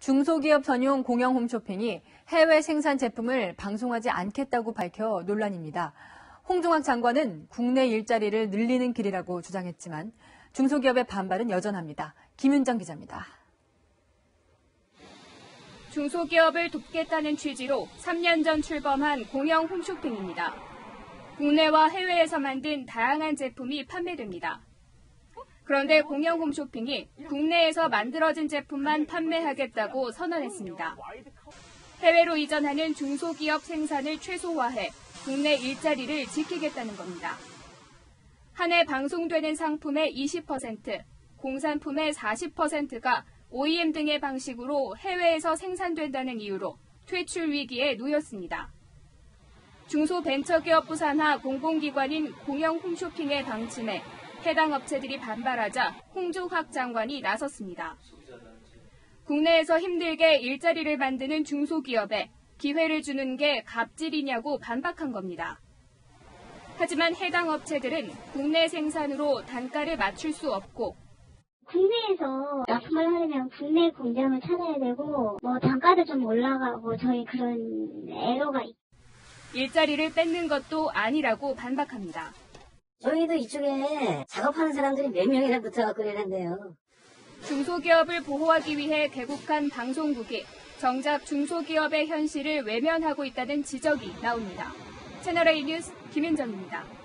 중소기업 전용 공영 홈쇼핑이 해외 생산 제품을 방송하지 않겠다고 밝혀 논란입니다. 홍종학 장관은 국내 일자리를 늘리는 길이라고 주장했지만 중소기업의 반발은 여전합니다. 김윤정 기자입니다. 중소기업을 돕겠다는 취지로 3년 전 출범한 공영 홈쇼핑입니다. 국내와 해외에서 만든 다양한 제품이 판매됩니다. 그런데 공영 홈쇼핑이 국내에서 만들어진 제품만 판매하겠다고 선언했습니다. 해외로 이전하는 중소기업 생산을 최소화해 국내 일자리를 지키겠다는 겁니다. 한 해 방송되는 상품의 20%, 공산품의 40%가 OEM 등의 방식으로 해외에서 생산된다는 이유로 퇴출 위기에 놓였습니다. 중소벤처기업부 산하 공공기관인 공영 홈쇼핑의 방침에 해당 업체들이 반발하자 홍종학 장관이 나섰습니다. 국내에서 힘들게 일자리를 만드는 중소기업에 기회를 주는 게 갑질이냐고 반박한 겁니다. 하지만 해당 업체들은 국내 생산으로 단가를 맞출 수 없고 국내에서 납품을 하려면 국내 공장을 찾아야 되고 뭐 단가도 좀 올라가고 저희 그런 애로가 있 일자리를 뺏는 것도 아니라고 반박합니다. 저희도 이쪽에 작업하는 사람들이 몇 명이나 붙어갖고 이랬는데요. 중소기업을 보호하기 위해 개국한 방송국이 정작 중소기업의 현실을 외면하고 있다는 지적이 나옵니다. 채널A 뉴스 김윤정입니다.